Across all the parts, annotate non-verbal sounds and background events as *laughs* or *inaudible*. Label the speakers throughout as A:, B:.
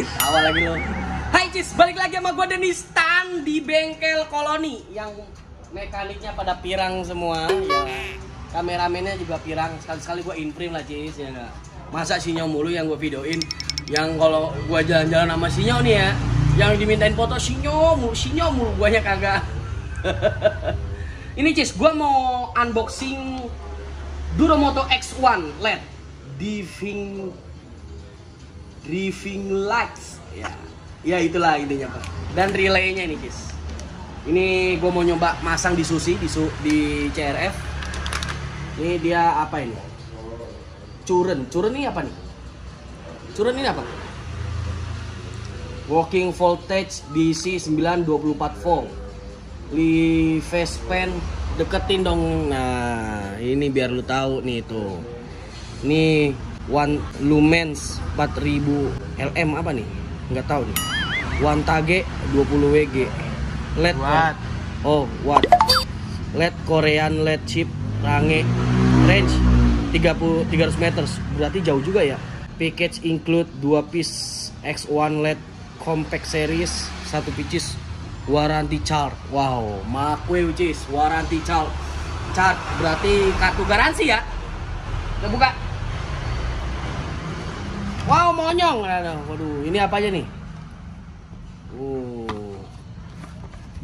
A: Awal lagi lo. Hai Cis, balik lagi sama gue Denis Tan di bengkel koloni yang mekaniknya pada pirang semua. Ya. Kameramennya juga pirang, sekali-sekali gue imprint lah Cis. Ya nggak? Masa Sinyo mulu yang gue videoin? Yang kalau gue jalan-jalan sama Sinyo nih ya. Yang dimintain foto Sinyo mulu, Sinyo mulu. Guanya kagak. *laughs* Ini Cis, gue mau unboxing Duromoto X1 LED Diving driving lights. Ya. Ya itulah intinya pak. Dan relaynya ini guys ini gue mau nyoba masang di susi di su, di CRF ini dia apa ini? Curen curen ini apa nih? Curen ini apa? Working voltage DC 924 volt. Li face pen deketin dong. Nah ini biar lu tahu nih tuh. Ini one lumens 4000 lm apa nih? Nggak tahu nih. One tage 20 wg led
B: Watt.
A: oh watt led korean led chip range range 30 300 meter berarti jauh juga ya. Package include 2 piece X1 LED compact series satu pieces warranty chart wow makwe which warranty chart chart berarti kartu garansi ya? Kita buka monyong. Aduh, Waduh, ini apa aja nih? Oh.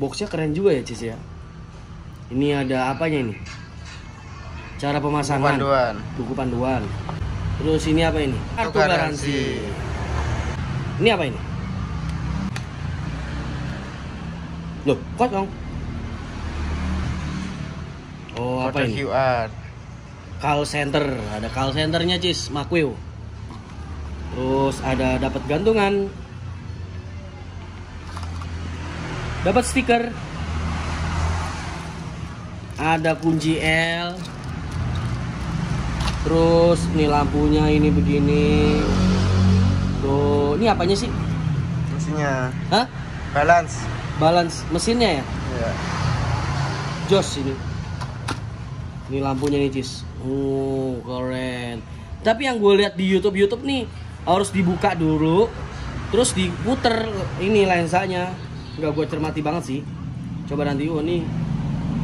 A: Boxnya keren juga ya, Cis ya. Ini ada apanya ini? Cara pemasangan.
B: Panduan.
A: Buku panduan. Terus ini apa ini? Kartu garansi. Ini apa ini? Loh, kosong. Oh, apa
B: Kode
A: ini?
B: QR.
A: call center ada call centernya cis Makwil terus ada dapat gantungan dapat stiker ada kunci L terus nih lampunya ini begini tuh ini apanya sih
B: Mesinnya
A: Hah?
B: balance.
A: balance mesinnya ya
B: Ya.
A: Jos ini. Ini lampunya nih, Cis. Oh, keren. Tapi yang gue lihat di YouTube YouTube nih harus dibuka dulu, terus diputer ini lensanya. Nggak gue cermati banget sih. Coba nanti, oh nih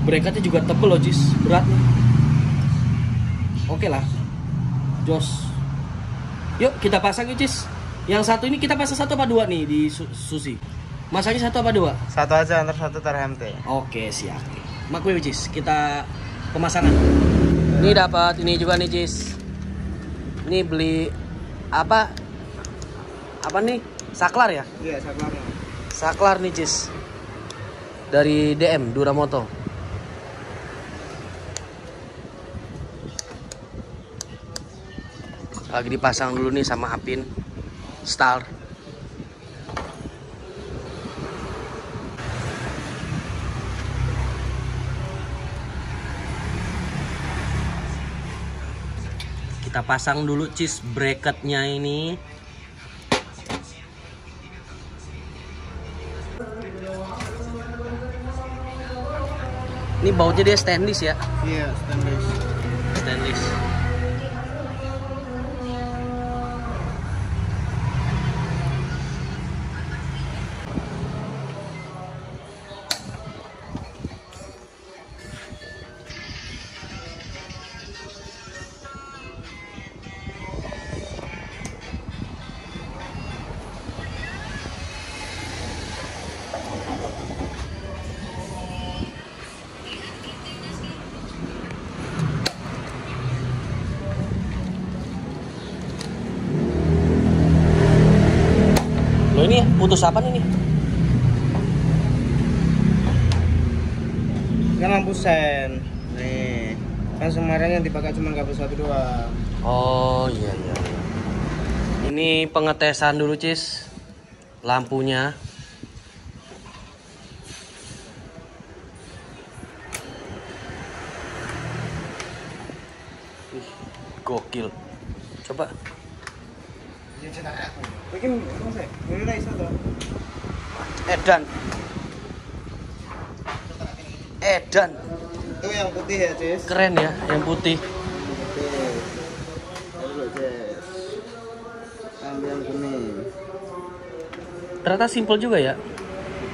A: bracketnya juga tebel loh, Cis. Berat nih. Oke lah. Jos. Yuk kita pasang yuk, Cis. Yang satu ini kita pasang satu apa dua nih di Su- Susi? Masangnya satu apa dua?
B: Satu aja antar satu tar HMT.
A: Oke siap. Makwe Cis, kita pemasangan. Ini dapat ini juga nih Cis. Ini beli apa? Apa nih? Saklar ya?
B: Iya, saklarnya.
A: Saklar nih Cis. Dari DM Duramoto. Lagi dipasang dulu nih sama Apin Star. Kita pasang dulu cheese bracketnya ini. Ini bautnya dia stainless ya,
B: Iya, stainless.
A: stainless. Putus apa nih?
B: Kan lampu sen. Nih. Kan kemarin yang dipakai cuma kabel satu doang.
A: Oh iya iya. iya. Ini pengetesan dulu cis lampunya. Gokil. Coba. Edan. Edan.
B: Itu yang putih ya, Cis?
A: Keren ya yang putih.
B: Ambil yang kuning.
A: ternyata simple juga ya.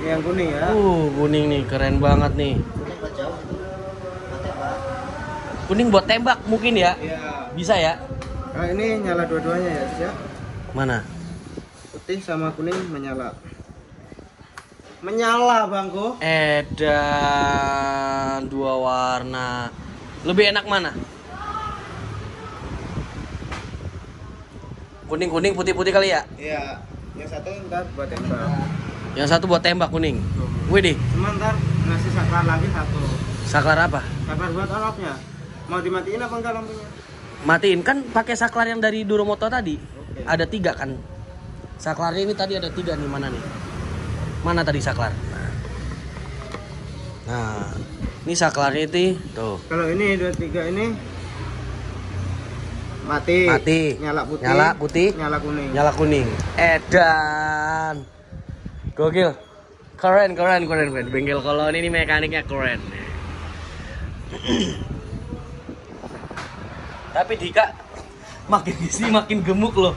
B: Yang kuning ya.
A: Uh, kuning nih, keren banget nih. Kuning buat tembak mungkin ya.
B: Iya.
A: Bisa ya?
B: Nah, ini nyala dua-duanya ya, Cis, ya.
A: Mana?
B: Putih sama kuning menyala. Menyala, Bangku.
A: Edan dua warna. Lebih enak mana? Kuning kuning putih putih kali ya.
B: Iya. Yang satu ntar buat tembak.
A: Yang satu buat tembak kuning. Wih deh,
B: Cuma ntar ngasih saklar lagi satu.
A: saklar apa?
B: Saklar buat off-nya. Mau dimatiin apa enggak lampunya?
A: Matiin kan pakai saklar yang dari Duromoto tadi.
B: Oke.
A: Ada tiga kan. Saklarnya ini tadi ada tiga nih mana nih? Mana tadi saklar? Nah, nah ini saklarnya itu tuh.
B: Kalau ini dua tiga ini mati.
A: Mati.
B: Nyala putih.
A: Nyala putih.
B: Nyala kuning.
A: nyala kuning edan gokil keren keren keren keren bengkel kolon ini mekaniknya keren tapi Dika makin isi makin gemuk loh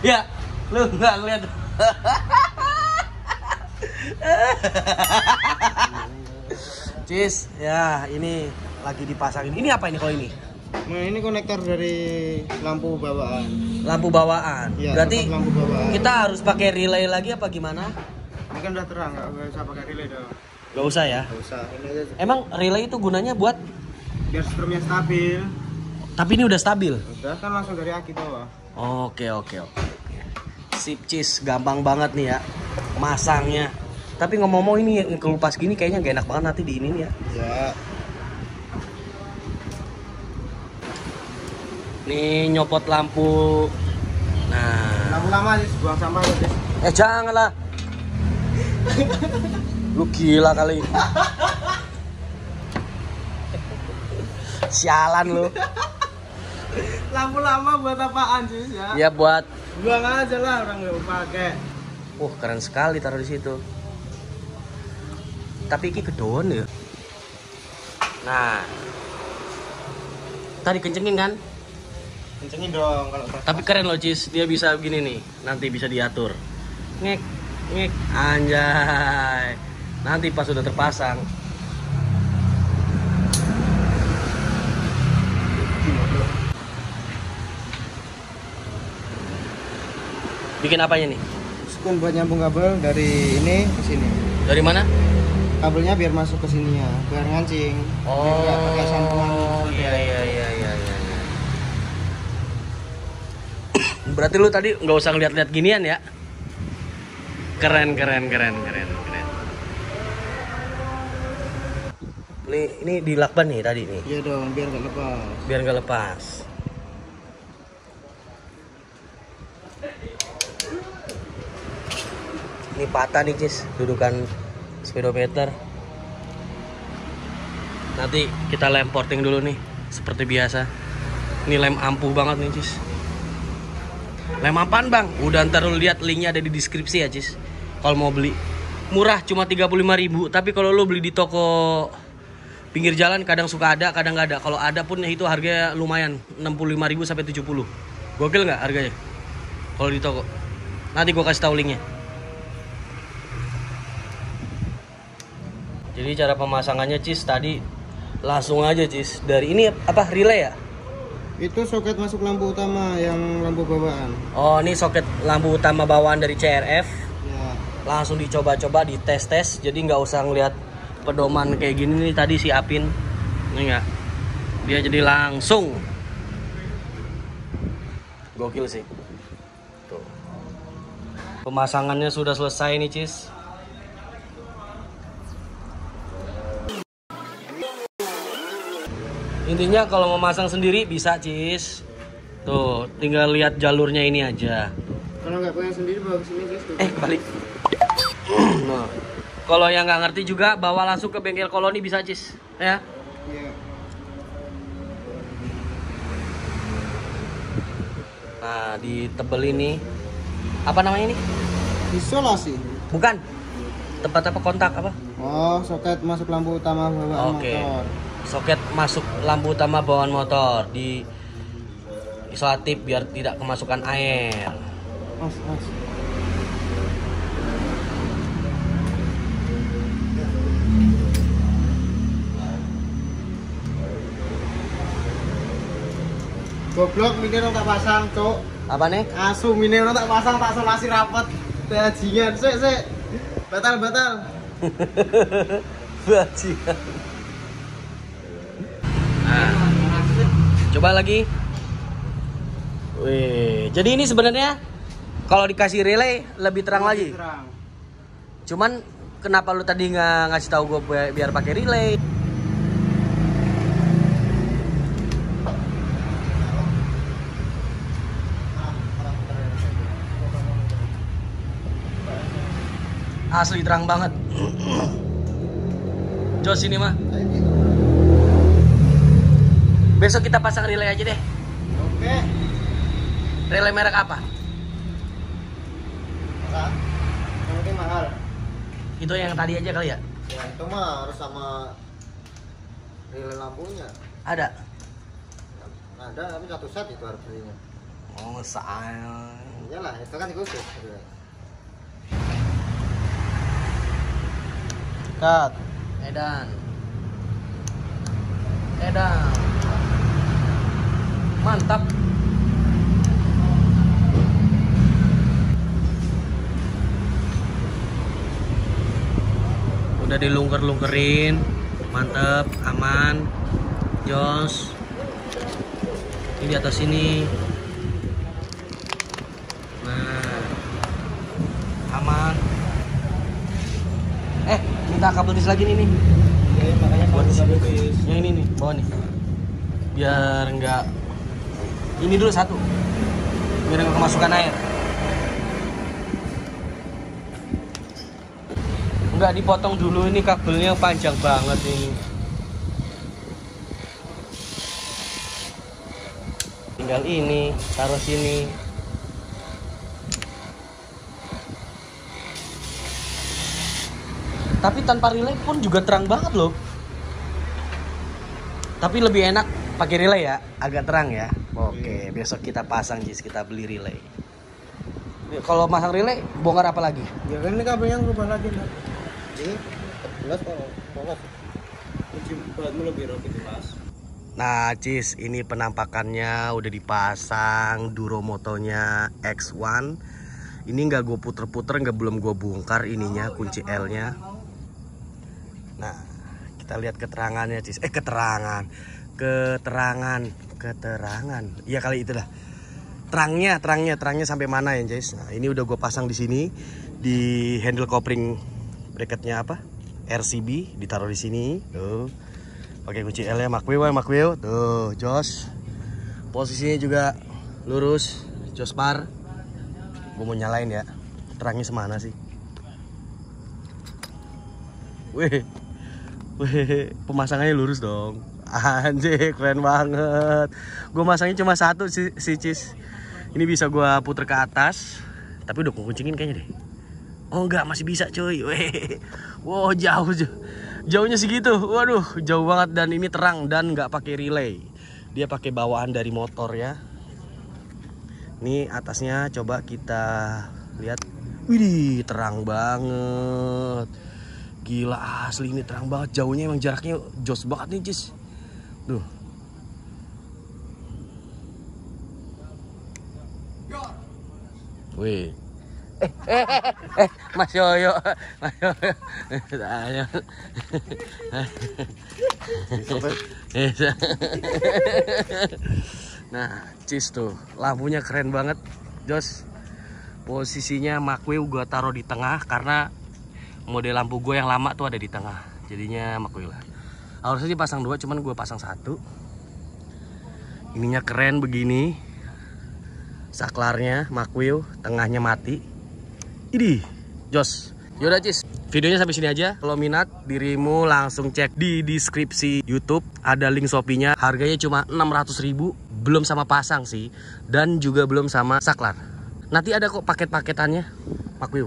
A: ya lu nggak ngeliat Cis, ya ini lagi dipasangin. Ini apa ini kalau ini?
B: Nah ini konektor dari lampu bawaan.
A: Lampu bawaan.
B: Iya,
A: Berarti
B: lampu bawaan.
A: kita harus pakai relay lagi apa gimana?
B: Ini kan udah terang, nggak usah pakai relay dong.
A: Gak usah ya.
B: Nggak usah. Ini aja
A: Emang relay itu gunanya buat
B: biar strumnya stabil.
A: tapi ini udah stabil.
B: Udah kan langsung dari aki bawah.
A: Oke oke oke. Sip cheese gampang banget nih ya masangnya. Tapi ngomong-ngomong ini yang kelupas gini kayaknya gak enak banget nanti di ini nih ya.
B: Ya.
A: Nih nyopot lampu. Nah,
B: Lampu lama sih buang sampah Cis.
A: eh janganlah. Lu gila kali. Sialan lu.
B: Lampu lama buat apaan sih ya?
A: Ya buat
B: Buang aja lah orang nggak pakai.
A: Wah keren sekali taruh di situ. Tapi ini kedon ya. Nah, tadi kencengin kan?
B: Kencengin dong kalau pas.
A: Tapi keren loh Cis, dia bisa begini nih, nanti bisa diatur. Ngek, ngek, anjay. Nanti pas sudah terpasang. Bikin apanya nih?
B: Spoon buat nyambung kabel dari ini ke sini.
A: Dari mana?
B: Kabelnya biar masuk ke sini ya, biar ngancing. Biar nggak pakai sambungan.
A: Oh, iya iya iya iya iya. iya. Berarti lu tadi nggak usah ngeliat-liat ginian ya? Keren keren keren keren keren. Ini ini dilakban nih tadi nih,
B: Iya dong, biar nggak lepas.
A: biar nggak lepas. Ini patah nih Cis, dudukan speedometer. Nanti kita lem porting dulu nih, seperti biasa. Ini lem ampuh banget nih Cis. Lem apaan bang? Udah ntar lu lihat linknya ada di deskripsi ya Cis. Kalau mau beli murah cuma 35.000 tapi kalau lu beli di toko pinggir jalan kadang suka ada kadang nggak ada kalau ada pun itu harganya lumayan 65.000 sampai 70 gokil nggak harganya kalau di toko nanti gua kasih tahu linknya jadi cara pemasangannya cis tadi langsung aja cis. Dari ini apa relay ya?
B: Itu soket masuk lampu utama yang lampu bawaan.
A: oh ini soket lampu utama bawaan dari CRF
B: Ya.
A: langsung dicoba-coba dites-tes. Jadi nggak usah ngeliat pedoman kayak gini nih tadi si Apin. Ini nggak? Dia jadi langsung. Gokil sih. Tuh. Pemasangannya sudah selesai nih cis intinya kalau mau masang sendiri bisa cis tuh tinggal lihat jalurnya ini aja
B: Kalau nggak pengen sendiri bawa ke sini guys. tuh.
A: Eh balik. Nah, kalau yang nggak ngerti juga bawa langsung ke bengkel koloni bisa cis, ya.
B: Iya.
A: Nah di tebel ini apa namanya ini?
B: Isolasi.
A: Bukan tempat apa kontak apa?
B: Oh, soket masuk lampu utama bawaan
A: Oke.
B: motor
A: soket masuk lampu utama bawaan motor di isolatif biar tidak kemasukan air.
B: Mas, mas. goblok mini tak pasang cok.
A: Apa nih?
B: Asu mini tak pasang tak solasi rapat. Bajingan sik sik. Batal batal. *laughs*
A: Bajingan. Coba lagi. Wih, jadi ini sebenarnya kalau dikasih relay lebih terang lagi.
B: Terang.
A: Cuman kenapa lu tadi nggak ngasih tahu gue biar, biar pakai relay? Asli terang banget. *clears throat* Jos ini mah. Besok kita pasang relay aja deh.
B: Oke.
A: Relay merek apa?
B: Maka yang penting mahal.
A: Itu yang tadi aja kali ya?
B: Ya itu mah harus sama relay lampunya.
A: Ada.
B: Ada tapi satu set itu harus belinya.
A: Oh, sayang.
B: Iyalah, itu kan khusus.
A: Cut. Edan. Edan. Mantap. Udah dilungker-lungkerin. Mantap, aman. Jos. Ini di atas sini. Nah. Aman. Eh, minta kabel dis lagi nih nih.
B: Ya, makanya
A: Buat. Yang ini nih, bawa nih. Biar enggak ini dulu satu. Biar enggak kemasukan air. Enggak dipotong dulu ini kabelnya panjang banget ini. Tinggal ini, taruh sini. Tapi tanpa relay pun juga terang banget loh. Tapi lebih enak pakai relay ya, agak terang ya. Oke, besok kita pasang jis, kita beli relay. Kalau masang relay, bongkar apa lagi?
B: Ya kan ini kabelnya yang berubah lagi, Nak. Ini jelas kok, fokus. Kunci beratmu lebih rapi jelas.
A: Nah, Cis, ini penampakannya udah dipasang Duromotonya X1. Ini nggak gue puter-puter, nggak belum gue bongkar ininya, kunci L-nya. Nah, kita lihat keterangannya, Cis. Eh, keterangan, keterangan, keterangan. Iya kali itu dah. Terangnya, terangnya, terangnya sampai mana ya, Cis? Nah, ini udah gue pasang di sini di handle kopling bracketnya apa? RCB ditaruh di sini. Tuh pakai kunci L ya Makwil ya Makwil tuh Jos posisinya juga lurus Jos par gue mau nyalain ya terangnya semana sih wih wih pemasangannya lurus dong anjir keren banget. Gue masangnya cuma satu si, si Cis. Ini bisa gue puter ke atas. Tapi udah kuncingin kayaknya deh. Oh enggak masih bisa cuy. *laughs* Wih wow jauh jauh. Jauhnya segitu. Waduh jauh banget. Dan ini terang dan nggak pakai relay. Dia pakai bawaan dari motor ya. Ini atasnya coba kita lihat. Widih terang banget. Gila asli ini terang banget. Jauhnya emang jaraknya jos banget nih Cis tuh Wih, eh, eh, Mas Yoyo, Mas Yoyo, nah, cis tuh, lampunya keren banget, Jos. Posisinya Makwil gua taruh di tengah karena model lampu gue yang lama tuh ada di tengah. Jadinya Makwil lah. Harusnya dipasang dua, cuman gue pasang satu. Ininya keren begini. Saklarnya Makwil, tengahnya mati. Ini, Jos. Yaudah Cis, videonya sampai sini aja. Kalau minat, dirimu langsung cek di deskripsi YouTube. Ada link Shopee-nya. Harganya cuma 600 ribu. Belum sama pasang sih. Dan juga belum sama saklar. Nanti ada kok paket-paketannya. Makwiu.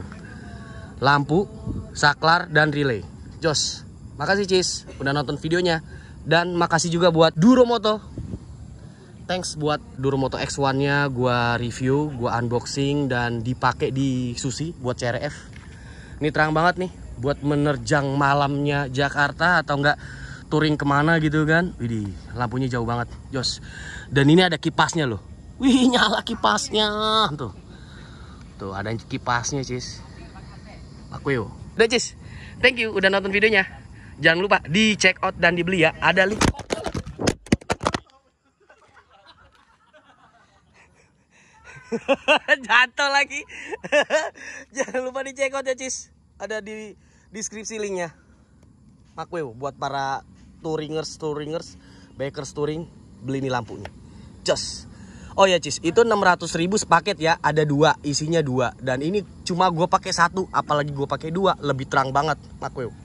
A: Lampu, saklar, dan relay. Jos, makasih Cis. Udah nonton videonya. Dan makasih juga buat Duromoto thanks buat Duromoto X1 nya gua review, gua unboxing dan dipakai di Susi buat CRF. Ini terang banget nih buat menerjang malamnya Jakarta atau enggak touring ke mana gitu kan. Widih, lampunya jauh banget, Jos. Dan ini ada kipasnya loh. Wih, nyala kipasnya. Tuh. Tuh, ada kipasnya, Cis. Aku yo. Udah, Cis. Thank you udah nonton videonya. Jangan lupa di check out dan dibeli ya. Ada link. *laughs* Jatuh lagi. *laughs* Jangan lupa di check out ya, Cis. Ada di deskripsi linknya. Makweo buat para touringers, touringers, bikers touring beli ini lampunya. Just. Oh ya Cis, itu 600 ribu sepaket ya, ada dua, isinya dua. Dan ini cuma gue pakai satu, apalagi gue pakai dua, lebih terang banget, Makweo.